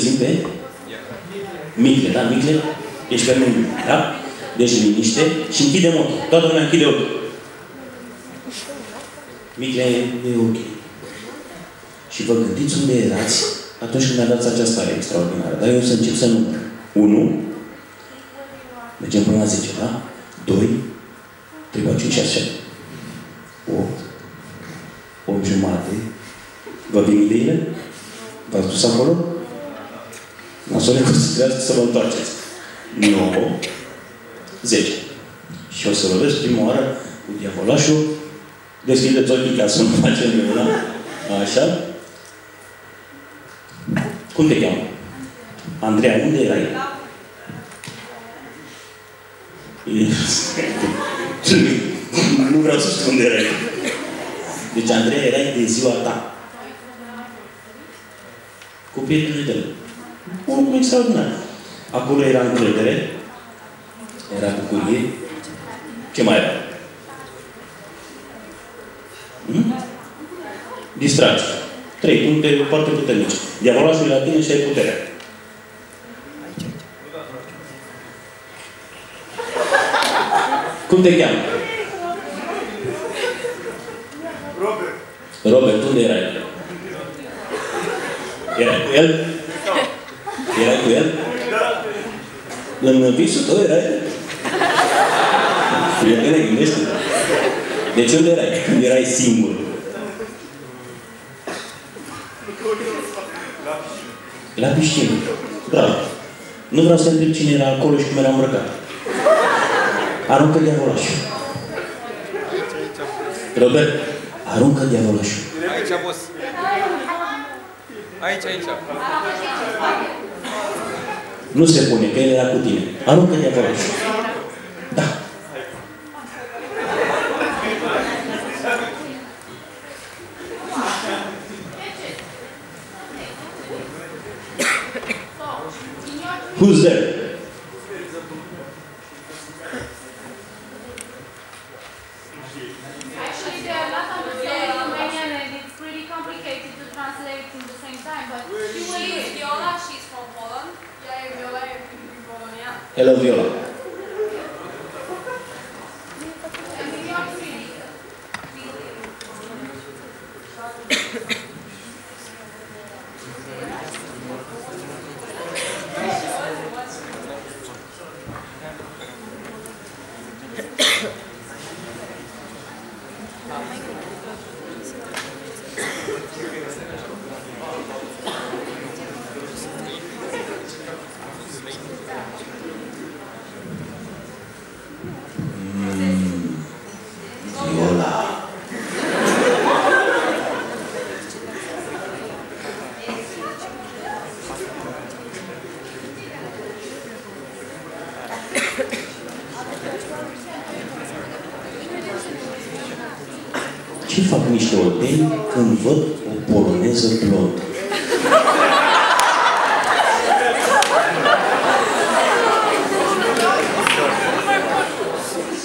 găsim pe? Micle, da? Micle? Ești pe mine, da? Deci liniște și închidem ochii. Toată lumea închide ochii. Micle e, e ok. Și vă gândiți unde erați atunci când mi-a dat această stare extraordinară. Dar eu să încep să număr. 1, mergem până la 10, da? 2, 3, 4, 5, 6, 7, 8, 8 jumate. Vă vin ideile? V-ați dus acolo? Nasole considerați să vă întoarceți. 9, 10. Și o să vă vezi prima oară cu diavolașul. Deschideți ochii ca să nu facem eu, da? Așa. Cum te cheamă? Andreea, unde erai? nu vreau să știu unde erai. Deci, Andreea, erai de ziua ta. Cu prietenul tău. Un lucru extraordinar. Acolo era încredere, era bucurie. Ce mai era? Hmm? Distracție. Trei puncte foarte puternice. Diavolașul la tine și ai puterea. Cum te cheamă? Robert. Robert, unde erai? Erai cu el? Erai cu el? În visul tău erai? Prietene, gândește -te. Deci unde erai? Când erai singur? La piscină. Bravo. Nu vreau să întreb cine era acolo și cum era îmbrăcat. Aruncă diavolașul. Robert, aruncă diavolașul. Aici, boss. Aici, aici. Nu se pune, că el era cu tine. Aruncă diavolașul. Da. Who's there? Hello, Viola. Ce fac niște olteni când văd o poloneză blondă?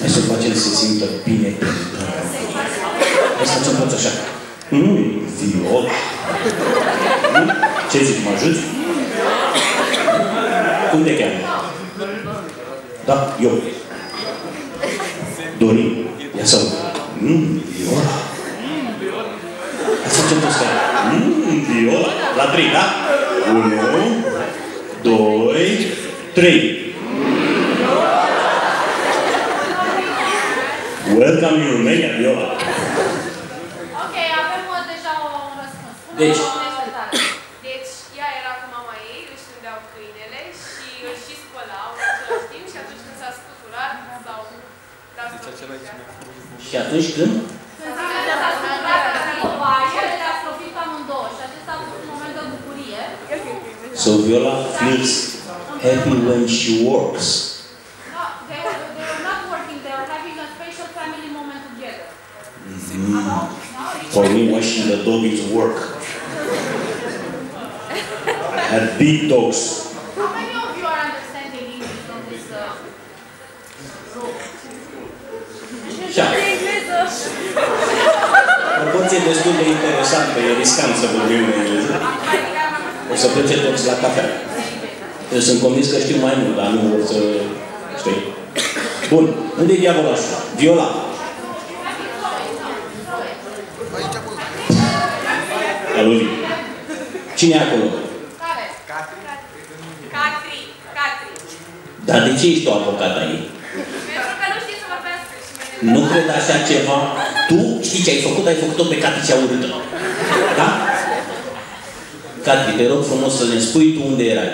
Hai să facem să se simtă bine pe Hai să facem toți așa. Mm, viol. Mm? Ce zici, mă ajuți? Cum te cheamă? Da, eu. 3. Welcome in Romania, Viola. Ok, avem deja o răspuns. Spune deci, deci, ea era cu mama ei, își rândeau câinele și îl și spălau și atunci când s-a scuturat, sau... Deci acela aici Și atunci când? Când s-a scuturat, s-a copaie, le-a profit amândouă și acesta a fost un moment de bucurie. Sau Viola, fiind happy when she works. No, they were, they were not working, they were having a special family moment together. Mm. No, For me, washing the dog is work. I had big dogs. How many of you are understanding English on this uh, group? Așa. Proporție destul de interesantă, e riscant să vorbim în engleză. O să plece toți la cafea. Eu sunt convins că știu mai mult, dar nu vor să știi. Bun. Unde e diavolașul? Viola. A lui. Cine e acolo? Care? Catri. Catri. Dar de ce ești tu avocata ei? Pentru că nu știi să vorbească și mine Nu cred așa ceva. Tu știi ce ai făcut? Ai făcut-o pe Cati cea urâtă. Da? Cati, te rog frumos să ne spui tu unde erai.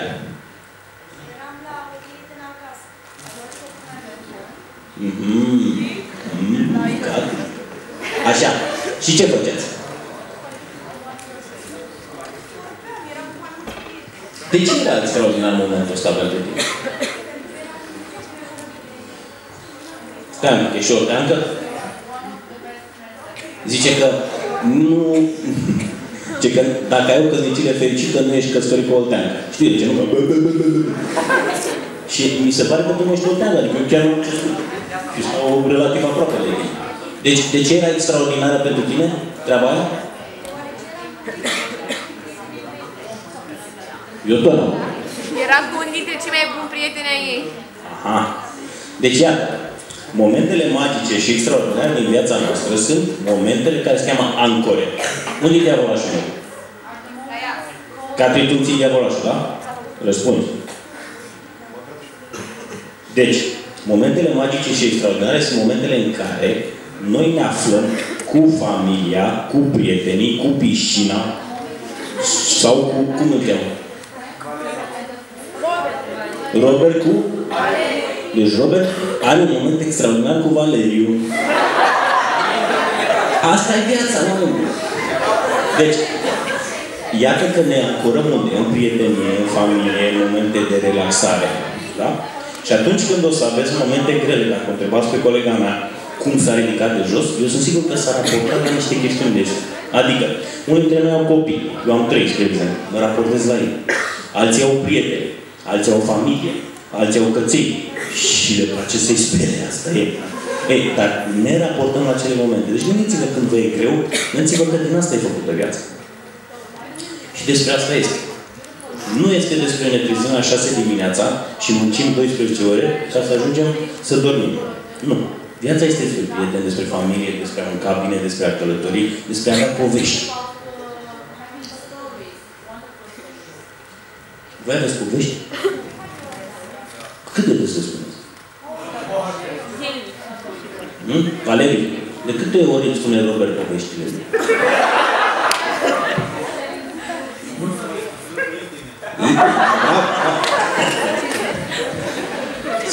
Eram la o prietenă acasă. Mhm. Mhm. Cati. Așa. Și ce făceați? De ce era extraordinar momentul ăsta pentru tine? Stai un pic, e și o teancă? Zice că nu... Ce că dacă ai o căsnicie fericită, nu ești căsătorit cu o teancă. Știi de ce? Nu? Bă, bă, bă, bă, bă. Și mi se pare că tu nu ești o teancă, adică eu chiar nu ce spun. Și stau relativ aproape de tine. Deci, de ce era extraordinară pentru tine treaba aia? Eu tot nu. Eram cu unul dintre cei mai buni prieteni ai ei. Aha. Deci, iată, momentele magice și extraordinare din viața noastră sunt momentele care se cheamă ancore. Unde e diavolașul meu? La ea. Catri, tu ții diavolașul, da? Răspunzi. Deci, momentele magice și extraordinare sunt momentele în care noi ne aflăm cu familia, cu prietenii, cu piscina sau cu, cum îl cheamă? Robert cu? Deci Robert are un moment extraordinar cu Valeriu. Asta e viața, oameni. Deci, iată că ne ancorăm unde? În prietenie, în familie, în momente de relaxare. Da? Și atunci când o să aveți momente grele, dacă o întrebați pe colega mea cum s-a ridicat de jos, eu sunt sigur că s-a raportat la niște chestiuni de astea. Adică, unii dintre noi au copii, eu am trei, spre exemplu, mă raportez la ei. Alții au prieteni, alții au familie, alții au căței și le place să-i spere, asta e. Ei, dar ne raportăm la acele momente. Deci gândiți-vă când vă e greu, gândiți-vă că din asta e făcută viața. Și despre asta este. Nu este despre ne trezim la 6 dimineața și muncim 12 ore ca să ajungem să dormim. Nu. Viața este despre prieteni, despre familie, despre a mânca bine, despre a călători, despre a avea povești. Voi aveți povești? Cât de des le spuneți? Hmm? Valeriu, de câte ori îți spune Robert poveștile?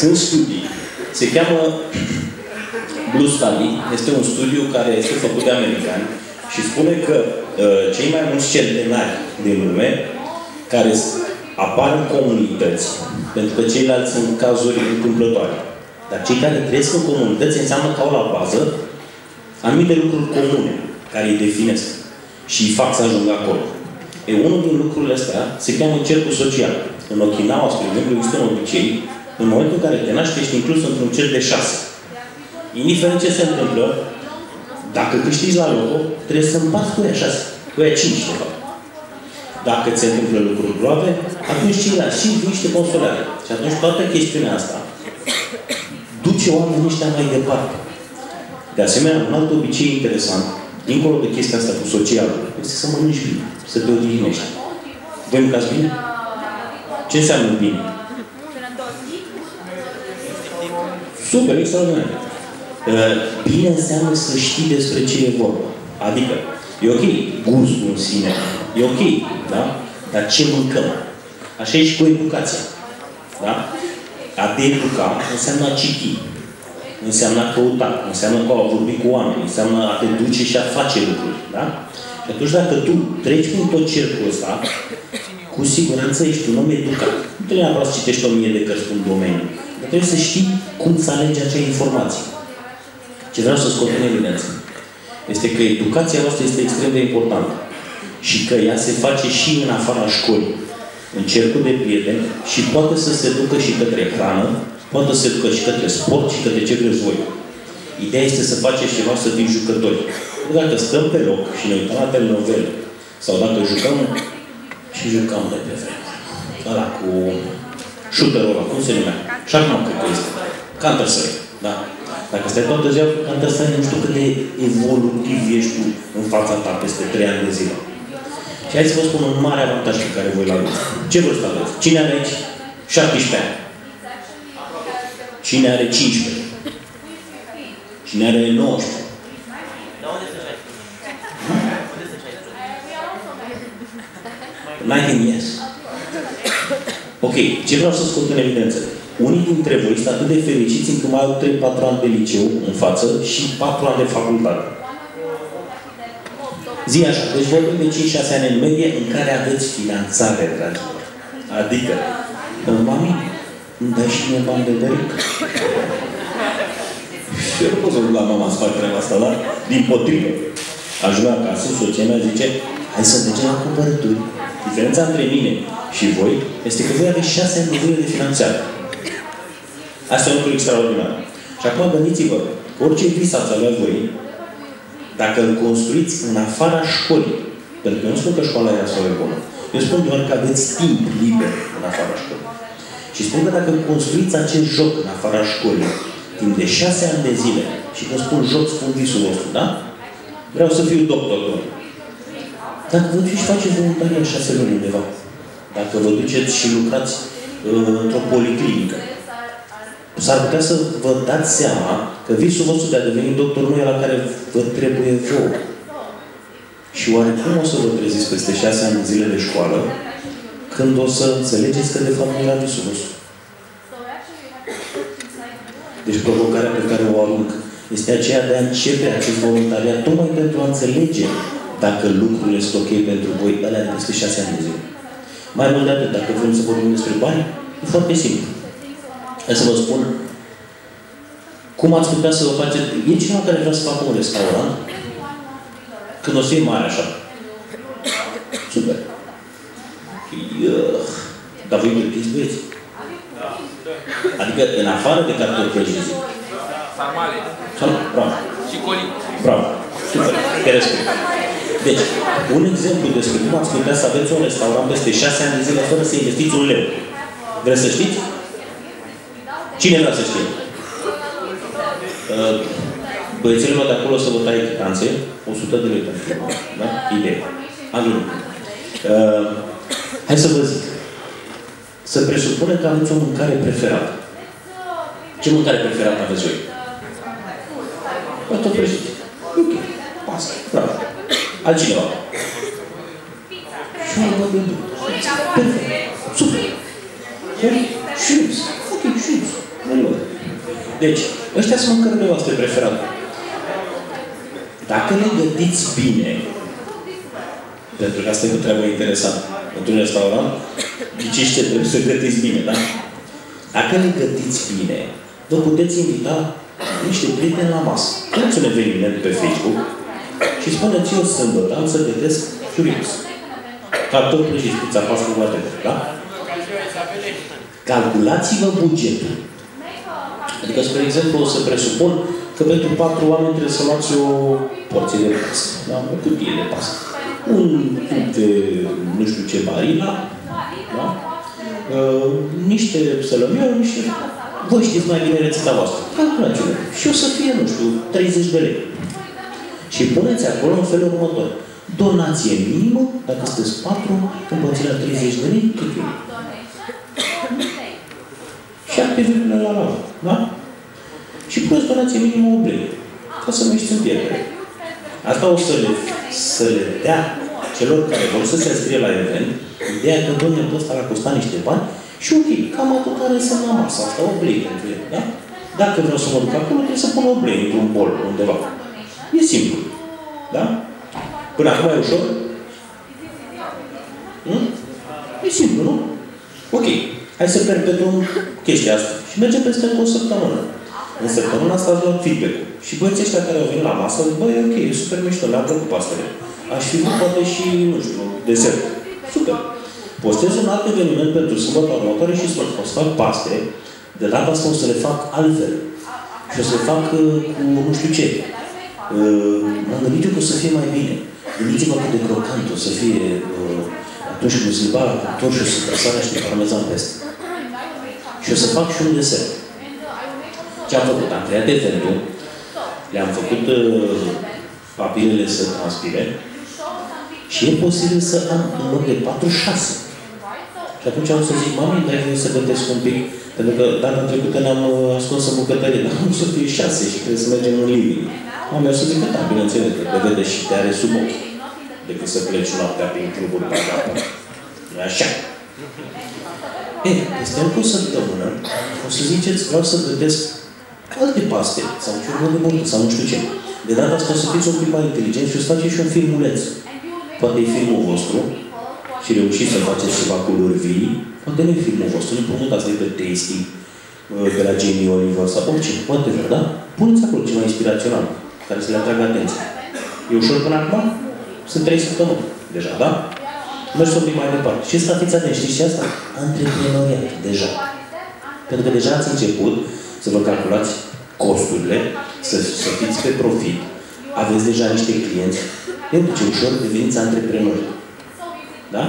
Sunt studii. Se cheamă Blue Study. Este un studiu care este făcut de americani și spune că uh, cei mai mulți centenari din lume care apar în comunități, pentru că ceilalți sunt cazuri întâmplătoare. Dar cei care trăiesc în comunități înseamnă că au la bază anumite lucruri comune care îi definesc și îi fac să ajungă acolo. E, unul din lucrurile astea se cheamă cercul social. În Okinawa, spre exemplu, există un obicei, în momentul în care te naști, ești inclus într-un cerc de șase. Indiferent ce se întâmplă, dacă câștigi la loto, trebuie să împarți cu ea șase, cu ea cinci, de fapt. Dacă ți se întâmplă lucruri groave, atunci ceilalți și vii și te consolează. Și atunci toată chestiunea asta duce oamenii ăștia mai departe. De asemenea, un alt obicei interesant, dincolo de chestia asta cu socialul, este să mănânci bine, să te odihnești. Voi mâncați bine? Ce înseamnă bine? Super, extraordinar. Uh, Bine înseamnă să știi despre ce e vorba. Adică, e ok gustul în sine, e ok, da? Dar ce mâncăm? Așa e și cu educația. Da? A te educa înseamnă a citi, înseamnă a căuta, înseamnă că a vorbi cu oameni, înseamnă a te duce și a face lucruri. Da? Și atunci dacă tu treci prin tot cercul ăsta, cu siguranță ești un om educat. Nu trebuie neapărat să citești o mie de cărți în domeniu. Dar trebuie să știi cum să alegi acea informație. Ce vreau să scot în evidență este că educația noastră este extrem de importantă și că ea se face și în afara școlii, în cercul de prieteni și poate să se ducă și către hrană, poate să se ducă și către sport și către ce vreți voi. Ideea este să faceți ceva să fim jucători. Dacă stăm pe loc și ne uităm la telenovele sau dacă jucăm Și jucam de pe vremuri. Ăla cu shooter-ul ăla, cum se numea? Și acum cred că este. Counter-Strike, da. Dacă stai toată ziua cu Counter-Strike, nu știu cât de evolutiv ești tu în fața ta peste 3 ani de zile. Și hai să vă spun un mare avantaj pe care voi l-aveți. Ce vârstă aveți? Cine are aici 17 ani? Cine are 15? Cine are 19? Dar unde să faci? Unde să faci? 19 years. Ok, ce vreau să scot în evidență? Unii dintre voi sunt atât de fericiți încât mai au 3-4 ani de liceu în față și 4 ani de facultate. Zi așa, deci vorbim de 5-6 ani în medie în care aveți finanțare, dragilor. Adică, mami, îmi dai și mie bani de beric? Și eu nu pot să duc la mama să fac treaba asta, da? Din potrivă. Ajung acasă, soția mea zice, hai să mergem la cumpărături. Diferența între mine și voi este că voi aveți șase ani de zile de finanțare. Asta e un lucru extraordinar. Și acum gândiți-vă, orice vis ați avea voi, dacă îl construiți în afara școlii, pentru că eu nu spun că școala e asta e bună, eu spun doar că aveți timp liber în afara școlii. Și spun că dacă construiți acest joc în afara școlii, timp de șase ani de zile, și când spun joc, spun visul vostru, da? Vreau să fiu doctor, domnule. Dacă vă duceți și faceți voluntariat șase luni undeva, dacă vă duceți și lucrați uh, într-o policlinică, s-ar putea să vă dați seama că visul vostru de a deveni doctor nu e la care vă trebuie vouă. Și oare cum o să vă treziți peste șase ani de zile de școală când o să înțelegeți că de fapt nu era visul vostru? Deci provocarea pe care o arunc este aceea de a începe acest voluntariat tocmai pentru a înțelege dacă lucrurile sunt ok pentru voi, alea de peste șase ani de zile. Mai mult de atât, dacă vrem să vorbim despre bani, e foarte simplu. Hai să vă spun cum ați putea să vă faceți... E cineva care vrea să facă un restaurant când o să fie mare așa. Super. Iuh. Dar voi gândiți băieți? Adică în afară de cartofi prăjiți. Sarmale. Sau nu? Bravo. Și colic. Bravo. Super. Te respect. Deci, un exemplu despre cum ați putea să aveți un restaurant peste șase ani de zile fără să investiți un leu. Vreți să știți? Cine vrea să știe? Uh, Băiețelul de acolo să vă taie chitanțe, 100 de lei pentru prima. Da? Idee. Am glumit. Uh, hai să vă zic. Să presupune că aveți o mâncare preferată. Ce mâncare preferată aveți voi? Tot prăjit. Ok. Asta. Bravo. Altcineva. Și mai mă gândesc. Perfect. Super. Shrimps. Ok, shrimps. Deci, ăștia sunt mâncările voastre preferate. Dacă le gătiți bine, pentru că asta e o treabă interesantă, într-un restaurant, ghiciți ce trebuie să gătiți bine, da? Dacă le gătiți bine, vă puteți invita niște prieteni la masă. Puneți un eveniment pe Facebook și spuneți eu sâmbătă am să gătesc shrimps. Cartofi prăjiți, pizza, pasta, whatever, da? Calculați-vă bugetul. Adică, spre exemplu, o să presupun că pentru patru oameni trebuie să luați o porție de pastă. Da? O cutie de pastă. Un tub de nu știu ce barila. Da? Uh, niște sălămiori, niște... Voi știți mai bine rețeta voastră. Calculați-vă. Și o să fie, nu știu, 30 de lei. Și puneți acolo în felul următor. Donație minimă, dacă sunteți patru, împărțirea 30 de lei, cât e? 7,1 la la da? Și puneți donație minimă 8 lei. Ca să nu ieșiți în pierdere. Asta o să le, să le dea celor care vor să se înscrie la event, ideea că domnul ăsta l-a costat niște bani și ok, cam atât are să la masă asta, 8 lei pentru el, da? Dacă vreau să mă duc acolo, trebuie să pun 8 lei într-un bol undeva. E simplu. Da? Până acum e ușor? Hmm? E simplu, nu? Ok. Hai să perpetuăm chestia asta. Și mergem peste o săptămână. În săptămâna asta ați luat feedback-ul. Și băieții ăștia care au venit la masă, zic, băi, ok, e super mișto, le-am plăcut pastele. Aș fi vrut poate și, nu știu, desert. Super. Postez un alt eveniment pentru sâmbătă următoare și spun, o să fac paste, de data asta o să le fac altfel. Și o să le fac uh, cu nu știu ce. Uh, m-am gândit eu că o să fie mai bine. Gândiți-vă cât de crocant o să fie uh, Atunci când se bala la cuptor și o să trăsarea și parmezan peste. Și o să fac și un desen. Ce am făcut? Am creat eventul, le-am făcut uh, papilele să transpire și e posibil să am în loc de 4, 6. Și atunci am să zic, mami, dai voie să gătesc un pic, pentru că data trecută ne-am uh, ascuns în bucătărie, dar am să fie 6 și trebuie să mergem în living. Am mers să zic că da, bineînțeles, că te vede și te are sub ochi, decât să pleci noaptea prin cluburi pe acapă. Nu așa. E, peste încă o săptămână, o să ziceți, vreau să gătesc alte paste, sau ciorbă de burtă, sau nu știu ce. De data asta o să fiți un pic mai inteligent și o să faceți și un filmuleț. Poate e filmul vostru și reușiți să faceți ceva culori vii, poate nu e filmul vostru, nu promutați de pe Tasty, de la Jamie Oliver sau orice, poate vrea, da? Puneți acolo ceva inspirațional, care să le atragă atenția. E ușor până acum? Sunt trei săptămâni deja, da? Mergi un pic mai departe. Și să fiți atenți, știți ce asta? Antreprenoriat, deja. Pentru că deja ați început să vă calculați costurile, să, să fiți pe profit, aveți deja niște clienți, e ce ușor deveniți antreprenori. Da?